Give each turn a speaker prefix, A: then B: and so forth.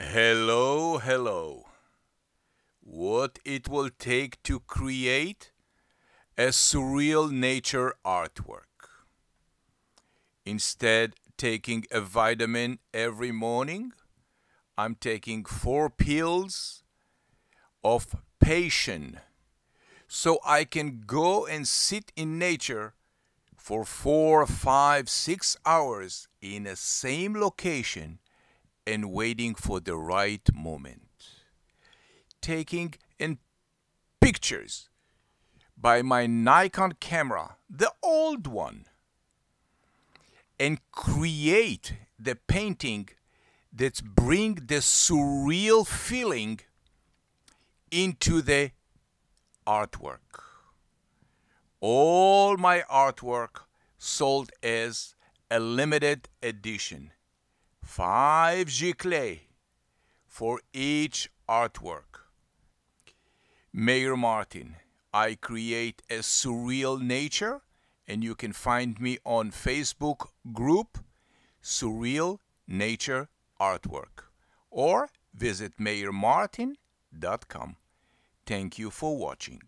A: Hello, hello. What it will take to create a surreal nature artwork. Instead taking a vitamin every morning, I'm taking four pills of patience so I can go and sit in nature for four, five, six hours in the same location and waiting for the right moment. Taking in pictures by my Nikon camera, the old one, and create the painting that bring the surreal feeling into the artwork. All my artwork sold as a limited edition 5 giclée for each artwork. Meir Martin, I create a surreal nature and you can find me on Facebook group Surreal Nature Artwork or visit meirmartin.com. Thank you for watching.